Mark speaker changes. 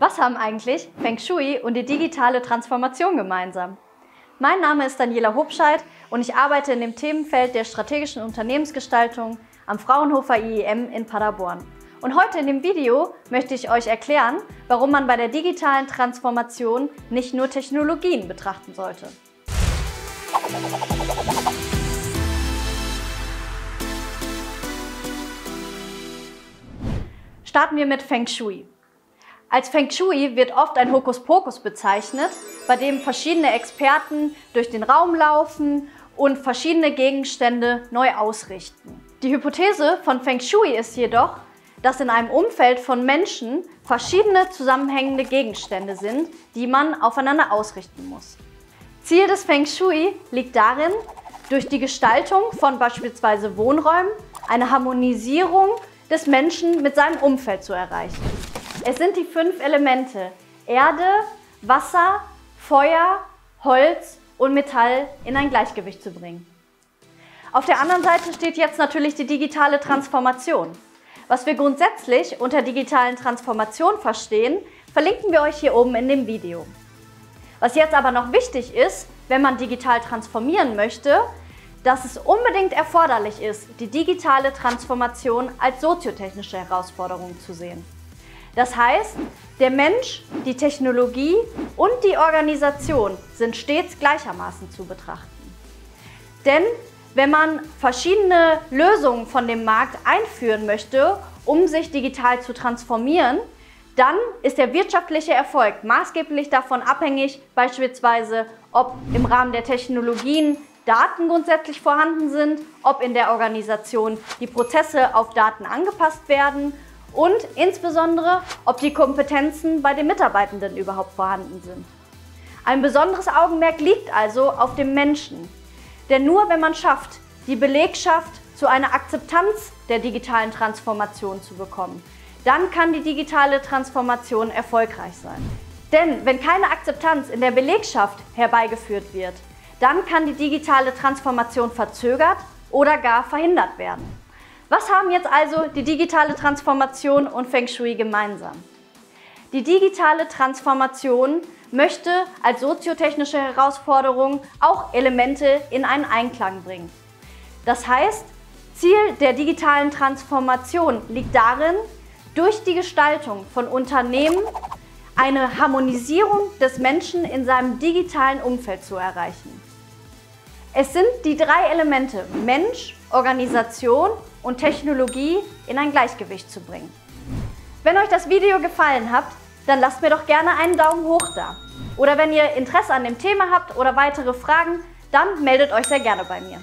Speaker 1: Was haben eigentlich Feng Shui und die digitale Transformation gemeinsam? Mein Name ist Daniela Hobscheid und ich arbeite in dem Themenfeld der strategischen Unternehmensgestaltung am Fraunhofer IEM in Paderborn. Und heute in dem Video möchte ich euch erklären, warum man bei der digitalen Transformation nicht nur Technologien betrachten sollte. Starten wir mit Feng Shui. Als Feng Shui wird oft ein Hokuspokus bezeichnet, bei dem verschiedene Experten durch den Raum laufen und verschiedene Gegenstände neu ausrichten. Die Hypothese von Feng Shui ist jedoch, dass in einem Umfeld von Menschen verschiedene zusammenhängende Gegenstände sind, die man aufeinander ausrichten muss. Ziel des Feng Shui liegt darin, durch die Gestaltung von beispielsweise Wohnräumen eine Harmonisierung des Menschen mit seinem Umfeld zu erreichen. Es sind die fünf Elemente Erde, Wasser, Feuer, Holz und Metall in ein Gleichgewicht zu bringen. Auf der anderen Seite steht jetzt natürlich die digitale Transformation. Was wir grundsätzlich unter digitalen Transformation verstehen, verlinken wir euch hier oben in dem Video. Was jetzt aber noch wichtig ist, wenn man digital transformieren möchte, dass es unbedingt erforderlich ist, die digitale Transformation als soziotechnische Herausforderung zu sehen. Das heißt, der Mensch, die Technologie und die Organisation sind stets gleichermaßen zu betrachten. Denn wenn man verschiedene Lösungen von dem Markt einführen möchte, um sich digital zu transformieren, dann ist der wirtschaftliche Erfolg maßgeblich davon abhängig, beispielsweise ob im Rahmen der Technologien Daten grundsätzlich vorhanden sind, ob in der Organisation die Prozesse auf Daten angepasst werden und insbesondere, ob die Kompetenzen bei den Mitarbeitenden überhaupt vorhanden sind. Ein besonderes Augenmerk liegt also auf dem Menschen. Denn nur wenn man schafft, die Belegschaft zu einer Akzeptanz der digitalen Transformation zu bekommen, dann kann die digitale Transformation erfolgreich sein. Denn wenn keine Akzeptanz in der Belegschaft herbeigeführt wird, dann kann die digitale Transformation verzögert oder gar verhindert werden. Was haben jetzt also die digitale Transformation und Feng Shui gemeinsam? Die digitale Transformation möchte als soziotechnische Herausforderung auch Elemente in einen Einklang bringen. Das heißt, Ziel der digitalen Transformation liegt darin, durch die Gestaltung von Unternehmen eine Harmonisierung des Menschen in seinem digitalen Umfeld zu erreichen. Es sind die drei Elemente Mensch, Organisation und Technologie in ein Gleichgewicht zu bringen. Wenn euch das Video gefallen hat, dann lasst mir doch gerne einen Daumen hoch da. Oder wenn ihr Interesse an dem Thema habt oder weitere Fragen, dann meldet euch sehr gerne bei mir.